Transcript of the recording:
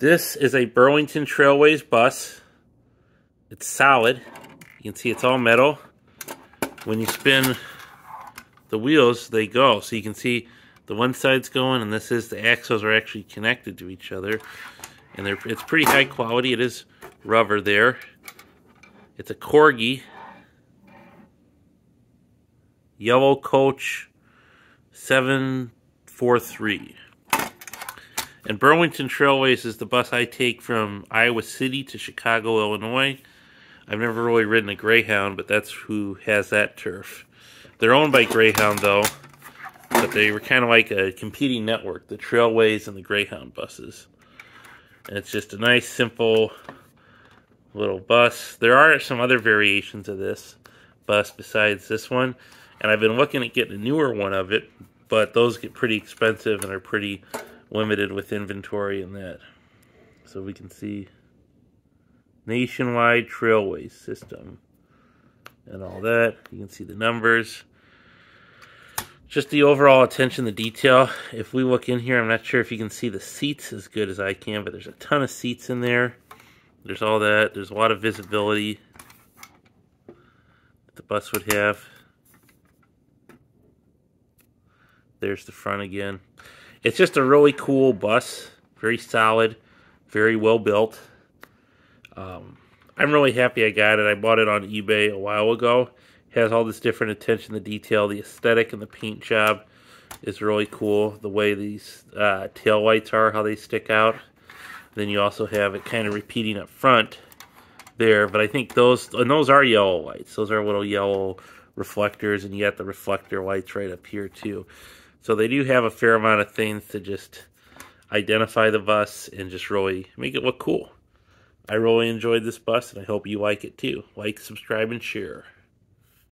This is a Burlington Trailways bus. It's solid. You can see it's all metal. When you spin the wheels, they go. So you can see the one side's going, and this is the axles are actually connected to each other. And they're it's pretty high quality. It is rubber there. It's a Corgi. Yellow Coach 743. And Burlington Trailways is the bus I take from Iowa City to Chicago, Illinois. I've never really ridden a Greyhound, but that's who has that turf. They're owned by Greyhound, though, but they were kind of like a competing network, the Trailways and the Greyhound buses. And it's just a nice, simple little bus. There are some other variations of this bus besides this one, and I've been looking at getting a newer one of it, but those get pretty expensive and are pretty limited with inventory and that. So we can see nationwide trailway system and all that. You can see the numbers. Just the overall attention to detail. If we look in here, I'm not sure if you can see the seats as good as I can, but there's a ton of seats in there. There's all that. There's a lot of visibility that the bus would have. There's the front again. It's just a really cool bus. Very solid. Very well built. Um, I'm really happy I got it. I bought it on eBay a while ago. It has all this different attention to detail. The aesthetic and the paint job is really cool. The way these uh, tail lights are, how they stick out. Then you also have it kind of repeating up front there. But I think those, and those are yellow lights. Those are little yellow reflectors, and you got the reflector lights right up here too. So they do have a fair amount of things to just identify the bus and just really make it look cool. I really enjoyed this bus, and I hope you like it too. Like, subscribe, and share.